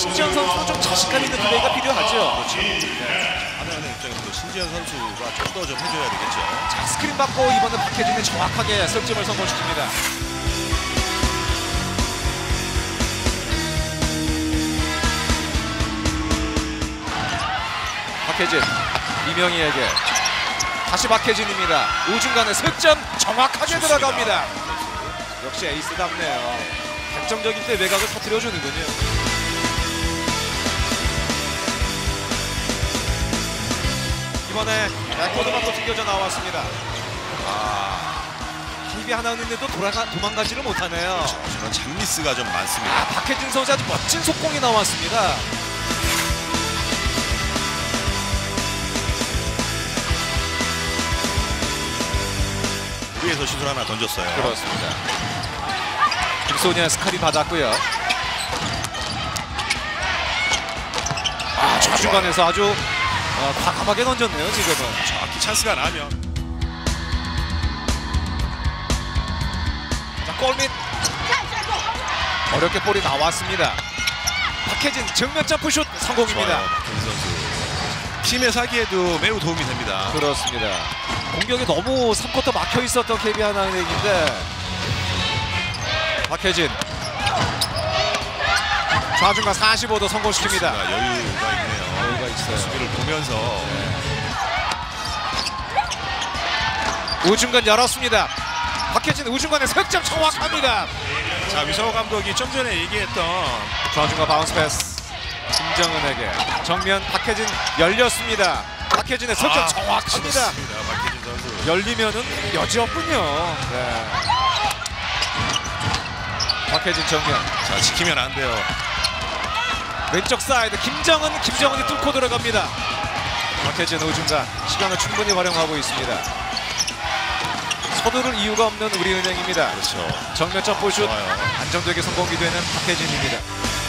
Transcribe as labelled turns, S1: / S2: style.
S1: 신지현 선수는 좀 자신감 있는 플레이가 필요하죠.
S2: 그렇죠. 하나하나 입장에서도 신지현 선수가 좀 더 좀 해줘야 되겠죠.
S1: 자, 스크린 받고 이번에 박혜진이 정확하게 석점을 성공시킵니다. 박혜진, 이명희에게 다시 박혜진입니다. 우중간에 석점 정확하게 들어갑니다. 역시 에이스답네요. 결정적인 때 외곽을 터뜨려주는군요. 이번에 레코드만도 튕겨져 나왔습니다. 아, 힙이 하나 있는데도 돌아가 도망가지를 못하네요.
S2: 저런 장미스가 좀 많습니다.
S1: 아, 박혜진 선수 아주 멋진 속공이 나왔습니다.
S2: 위에서 시술 하나 던졌어요.
S1: 그렇습니다. 김소니아 스카리 받았고요. 아, 좌중간에서 아주 어, 과감하게 던졌네요, 지금은.
S2: 정확히 찬스가 나면
S1: 자, 골밑. 어렵게 볼이 나왔습니다. 박혜진 정면 점프슛 성공입니다.
S2: 박현희 선수. 팀의 사기에도 매우 도움이 됩니다.
S1: 그렇습니다. 공격이 너무 3쿼터 막혀 있었던 KB 하나은행인데 박혜진 좌중간 45도 성공시킵니다.
S2: 아, 여유가.
S1: 여유가 있어요.
S2: 수비를 보면서
S1: 우중간 열었습니다. 박혜진 우중간에 석점 정확합니다.
S2: 자 위성호 감독이 좀 전에 얘기했던
S1: 좌중간 바운스 패스 김정은에게 정면 박혜진 열렸습니다. 박혜진의 석점
S2: 아, 정확합니다. 박혜진 선수.
S1: 열리면은 여지 없군요. 네. 박혜진 정면
S2: 자 지키면 안 돼요.
S1: 왼쪽 사이드 김정은 김정은이 뚫고 들어갑니다. 박혜진 우중간 시간을 충분히 활용하고 있습니다. 서두를 이유가 없는 우리은행입니다.
S2: 그렇죠.
S1: 정면 점프슛
S2: 좋아요.
S1: 안정되게 성공이 되는 박혜진입니다.